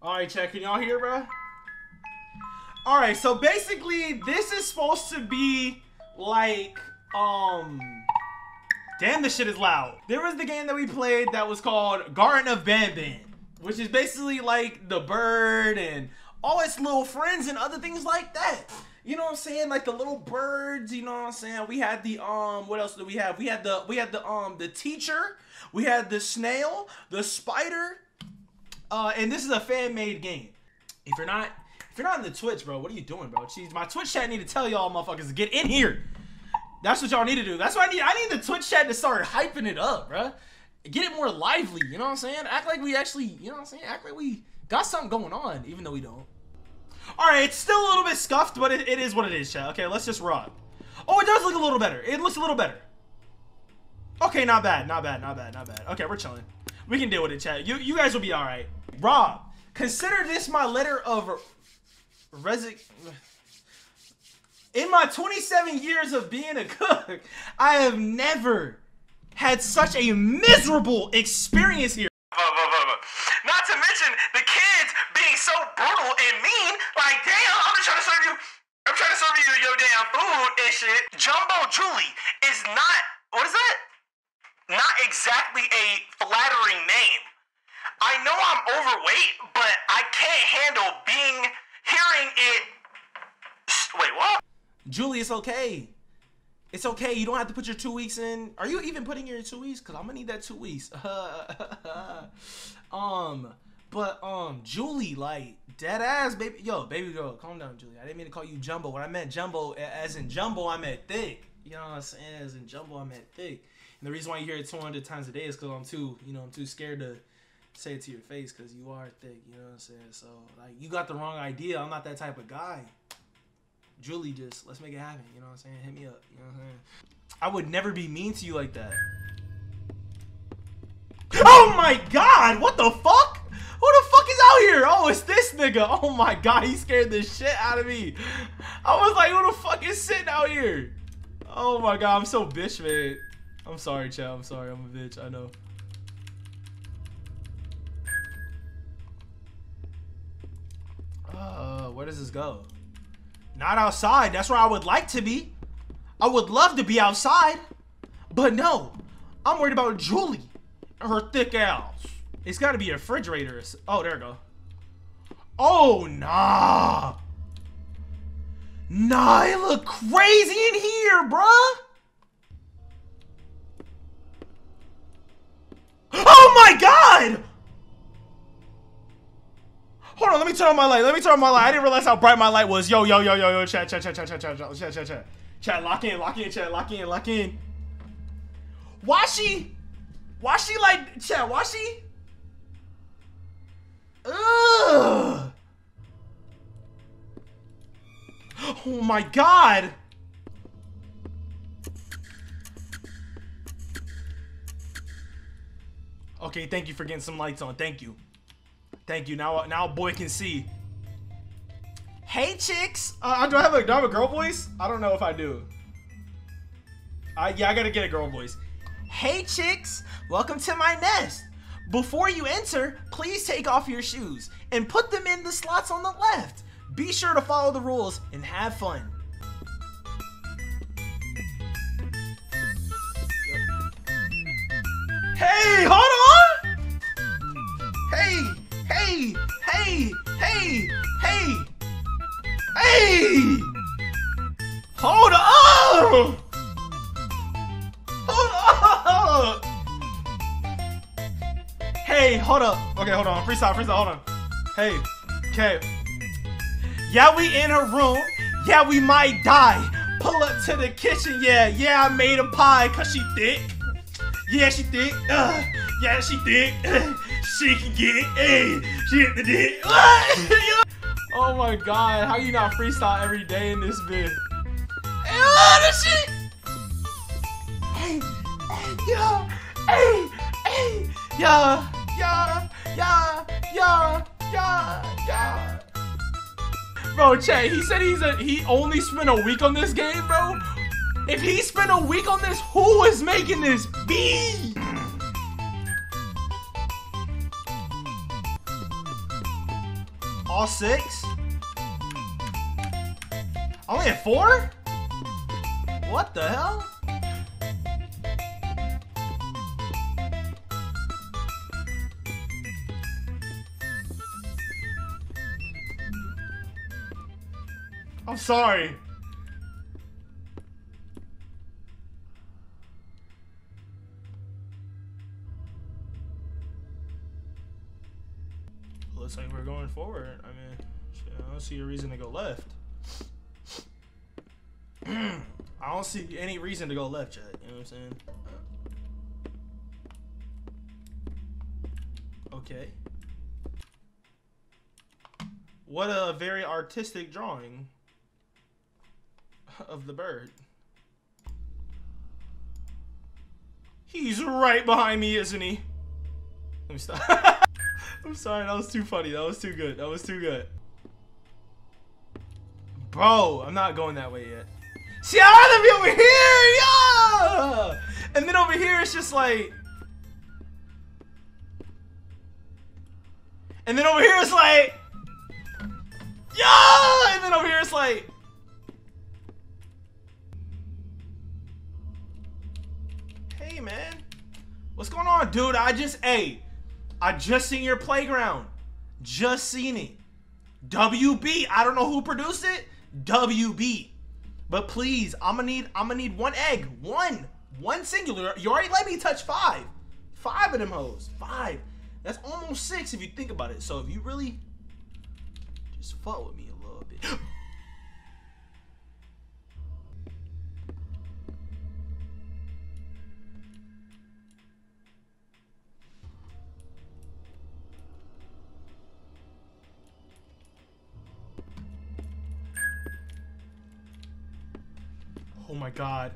Alright, chat, can y'all hear, bro? Alright, so basically, this is supposed to be like, um... Damn, this shit is loud. There was the game that we played that was called Garten of Banban, which is basically like the bird and all its little friends and other things like that. You know what I'm saying? Like the little birds, you know what I'm saying? We had the um what else did we have? We had the we had the um the teacher, we had the snail, the spider. Uh and this is a fan-made game. If you're not if you're not in the Twitch, bro, what are you doing, bro? Jeez, my Twitch chat need to tell y'all motherfuckers to get in here. That's what y'all need to do. That's what I need. I need the Twitch chat to start hyping it up, bro. Get it more lively, you know what I'm saying? Act like we actually, you know what I'm saying? Act like we got something going on, even though we don't. Alright, it's still a little bit scuffed, but it, it is what it is, chat. Okay, let's just rock. Oh, it does look a little better. It looks a little better. Okay, not bad, not bad, not bad, not bad. Okay, we're chilling. We can deal with it, chat. You, you guys will be alright. Rob, consider this my letter of resig... In my 27 years of being a cook, I have never had such a miserable experience here. Not to mention the kids being so brutal and mean. Like, damn, I'm just trying to serve you. I'm trying to serve you your damn food and shit. Jumbo Julie is not. What is that? Not exactly a flattering name. I know I'm overweight, but I can't handle being hearing it. Wait, what? Julie, it's okay. It's okay. You don't have to put your two weeks in. Are you even putting your two weeks? Cause I'm gonna need that two weeks. um, but um, Julie, like dead ass, baby. Yo, baby girl, calm down, Julie. I didn't mean to call you Jumbo. When I meant Jumbo, as in Jumbo, I meant thick. You know what I'm saying? As in Jumbo, I meant thick. And the reason why you hear it 200 times a day is because I'm too, you know, I'm too scared to say it to your face because you are thick. You know what I'm saying? So like, you got the wrong idea. I'm not that type of guy. Julie, just let's make it happen. You know what I'm saying? Hit me up. You know what I'm saying? I would never be mean to you like that. Oh my god! What the fuck? Who the fuck is out here? Oh, it's this nigga. Oh my god, he scared the shit out of me. I was like, who the fuck is sitting out here? Oh my god, I'm so bitch, man. I'm sorry, chat. I'm sorry. I'm a bitch. I know. Uh, where does this go? Not outside. That's where I would like to be. I would love to be outside. But no. I'm worried about Julie and her thick ass. It's got to be a refrigerator. Oh, there we go. Oh, nah. Nah, it look crazy in here, bruh. Oh my god! Hold on, let me turn on my light. Let me turn on my light. I didn't realize how bright my light was. Yo, yo, yo, yo, yo, chat, chat, chat, chat, chat, chat, chat, chat, chat, chat. Chat, lock in, lock in, chat, lock in, lock in. Why she? Why she like, chat, why she? Ugh. Oh my god. Okay, thank you for getting some lights on. Thank you. Thank you. Now, now, boy can see. Hey, chicks. Uh, do I have a do I have a girl voice? I don't know if I do. I yeah, I gotta get a girl voice. Hey, chicks. Welcome to my nest. Before you enter, please take off your shoes and put them in the slots on the left. Be sure to follow the rules and have fun. Hey, Okay, hold on. Freestyle, freestyle, hold on. Hey, okay. Yeah, we in her room. Yeah, we might die. Pull up to the kitchen. Yeah, yeah, I made a pie cause she thick. Yeah, she thick. Uh, yeah, she thick. she can get it. Hey, she hit the dick. oh my god, how you not freestyle every day in this bit? Oh, this shit. Hey, hey, yeah, hey, hey, yeah, yeah, yeah, yeah, yeah, yeah. Bro, Che, he said he's a he only spent a week on this game, bro. If he spent a week on this, who is making this B? All six? Only at four? What the hell? Sorry. Looks like we're going forward. I mean, I don't see a reason to go left. I don't see any reason to go left, yet. You know what I'm saying? Okay. What a very artistic drawing of the bird. He's right behind me, isn't he? Let me stop. I'm sorry, that was too funny. That was too good. That was too good. Bro, I'm not going that way yet. See, I'd rather be over here, yeah! And then over here, it's just like... And then over here, it's like... Yeah! And then over here, it's like... Hey, man. What's going on, dude? I just... Hey, I just seen your playground. Just seen it. WB. I don't know who produced it. WB. But please, I'm gonna need I'm gonna need one egg. One. One singular. You already let me touch five. Five of them hoes. Five. That's almost six if you think about it. So if you really just fuck with me a little bit. My god.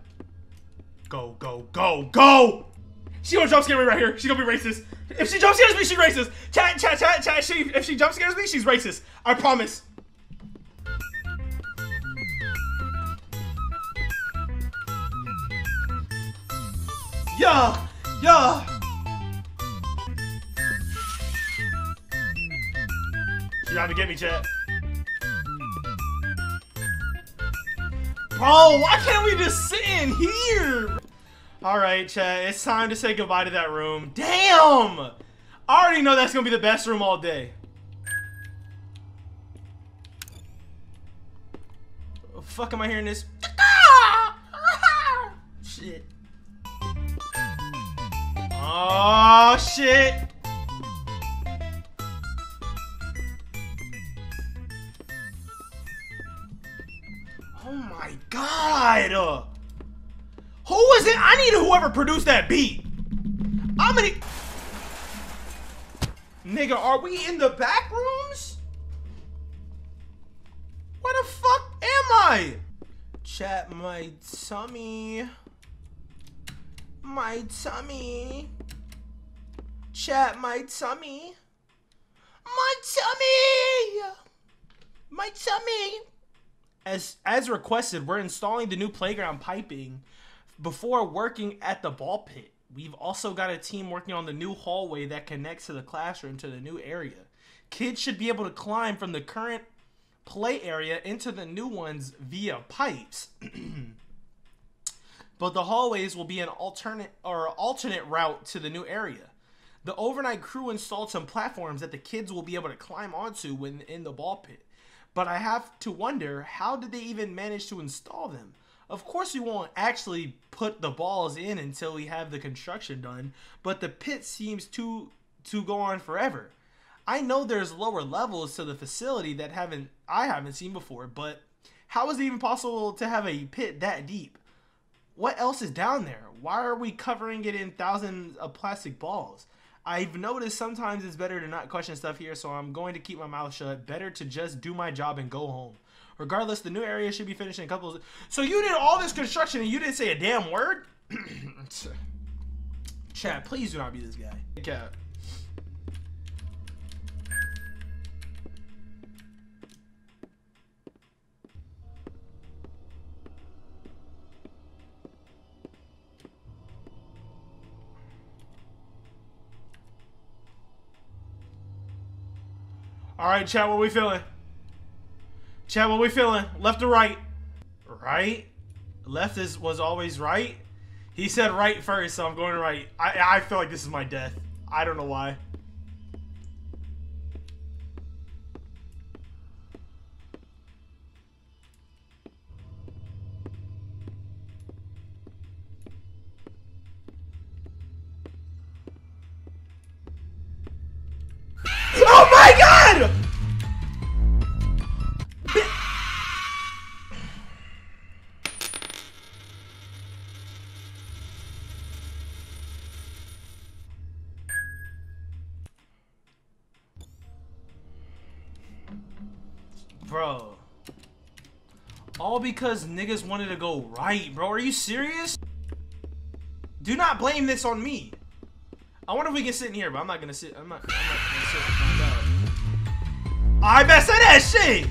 Go, go, go, go! She gonna jump scare me right here. She gonna be racist. If she jump scares me, she's racist. Chat, chat, chat, chat. She, if she jump scares me, she's racist. I promise. Yeah, yeah. She trying to get me, chat. Bro, why can't we just sit in here? All right, chat, it's time to say goodbye to that room. Damn! I already know that's gonna be the best room all day. Oh, fuck am I hearing this? Shit. Oh, shit. God! Uh, who is it? I need whoever produced that beat. I'm gonna. Nigga, are we in the back rooms? Where the fuck am I? Chat my tummy. My tummy. Chat my tummy. My tummy. My tummy. As as requested, we're installing the new playground piping before working at the ball pit. We've also got a team working on the new hallway that connects to the classroom to the new area. Kids should be able to climb from the current play area into the new ones via pipes. but the hallways will be an alternate or alternate route to the new area. The overnight crew installed some platforms that the kids will be able to climb onto when in the ball pit. But I have to wonder how did they even manage to install them? Of course, we won't actually put the balls in until we have the construction done, but the pit seems to to go on forever. I know there's lower levels to the facility that haven't I haven't seen before, but how is it even possible to have a pit that deep? What else is down there? Why are we covering it in thousands of plastic balls? I've noticed sometimes it's better to not question stuff here, so I'm going to keep my mouth shut. Better to just do my job and go home. Regardless, the new area should be finished in a couple of... So you did all this construction and you didn't say a damn word? Chat, please do not be this guy. Cat. All right, chat. What we feeling? Chat. What we feeling? Left or right? Right. Left is was always right. He said right first, so I'm going right. I I feel like this is my death. I don't know why. All because niggas wanted to go right, bro. Are you serious? Do not blame this on me. I wonder if we can sit in here, but I'm not gonna sit. I'm not. I'm not gonna sit. I bet say that shit.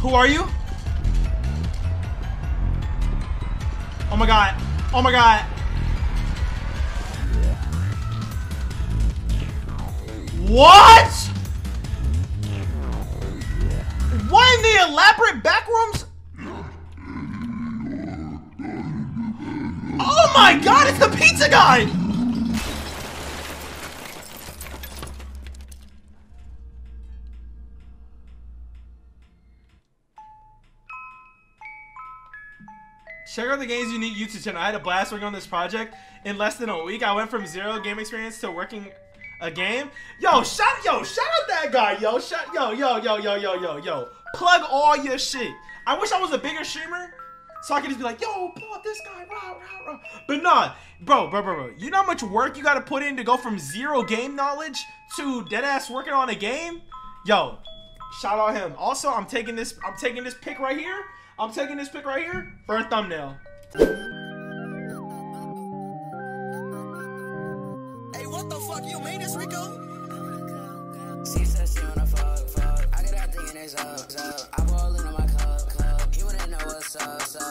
Who are you? Oh my god. Oh my god. What? Elaborate backrooms? Oh my god, it's the pizza guy! Check out the Games Unique YouTube channel. I had a blast working on this project. In less than a week, I went from zero game experience to working a game. Yo, shout yo, shout out that guy, yo. Shout yo, yo, yo, yo, yo, yo, yo. Plug all your shit. I wish I was a bigger streamer. So I could just be like, yo, pull up this guy, rah, rah, rah. But nah, bro, bro, bro, bro. You know how much work you gotta put in to go from zero game knowledge to deadass working on a game? Yo, shout out him. Also, I'm taking this, I'm taking this pick right here. I'm taking this pick right here for a thumbnail. I ball in on my cup, cup. You wanna know what's up, so